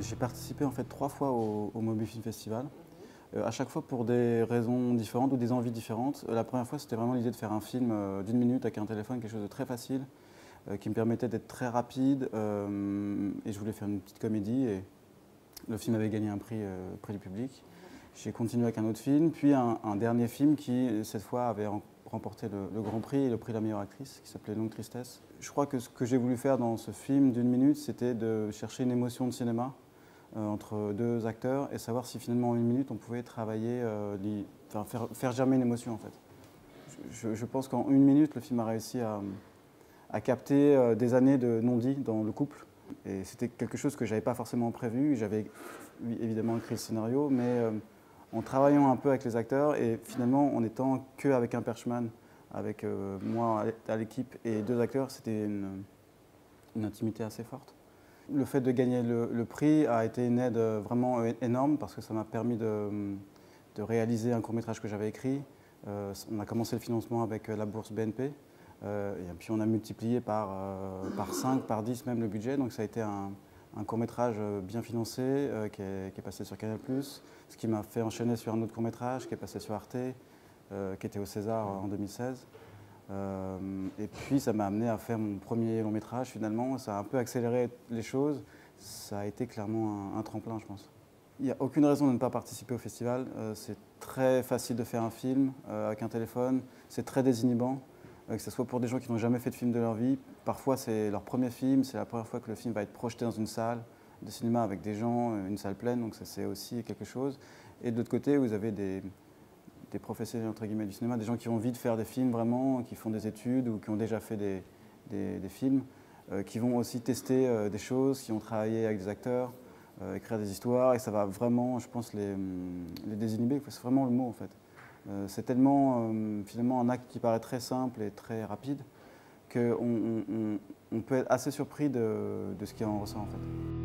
J'ai participé en fait trois fois au, au Mobile Film Festival. Euh, à chaque fois pour des raisons différentes ou des envies différentes. Euh, la première fois, c'était vraiment l'idée de faire un film euh, d'une minute avec un téléphone, quelque chose de très facile, qui me permettait d'être très rapide. et je voulais faire une petite comédie. Et le film avait gagné un prix près du public. J'ai continué avec un autre film, puis un, dernier film qui, cette fois, avait remporté le, Grand Prix et le prix de la meilleure actrice, qui s'appelait Longue Tristesse. Je crois que ce que j'ai voulu faire dans ce film d'une minute, c'était de chercher une émotion de cinéma euh, entre deux acteurs et savoir si finalement en une minute on pouvait travailler, euh, faire, germer une émotion en fait. Je, pense qu'en une minute le film a réussi à, capter euh, des années de non-dit dans le couple. Et c'était quelque chose que je n'avais pas forcément prévu. J'avais évidemment écrit le scénario, mais en travaillant un peu avec les acteurs et finalement en étant qu'avec un perchman, avec moi à l'équipe et deux acteurs, c'était une intimité assez forte. Le fait de gagner le, prix a été une aide vraiment énorme parce que ça m'a permis de, réaliser un court métrage que j'avais écrit. Euh, on a commencé le financement avec la bourse BNP euh, et puis on a multiplié par, euh, par 5, par 10 même le budget. Donc ça a été un, court métrage bien financé qui est, qui, est, passé sur Canal+, ce qui m'a fait enchaîner sur un autre court métrage qui est passé sur Arte, qui était au César en 2016. Euh, et puis ça m'a amené à faire mon premier long métrage finalement. Ça a un peu accéléré les choses. Ça a été clairement un, tremplin, je pense. Il n'y a aucune raison de ne pas participer au festival. Euh, c'est très facile de faire un film euh, avec un téléphone. C'est très désinhibant, que ce soit pour des gens qui n'ont jamais fait de film de leur vie. Parfois, c'est leur premier film, c'est la première fois que le film va être projeté dans une salle de cinéma avec des gens, une salle pleine, donc ça c'est aussi quelque chose. Et de l'autre côté, vous avez des, des du cinéma, des gens qui ont envie de faire des films vraiment, qui font des études ou qui ont déjà fait des, films, euh, qui vont aussi tester euh, des choses, qui ont travaillé avec des acteurs, euh, écrire des histoires, et ça va vraiment, je pense, les, les désinhiber. C'est vraiment le mot en fait. C'est tellement finalement un acte qui paraît très simple et très rapide qu'on on, peut être assez surpris de, de ce qui en ressort en fait.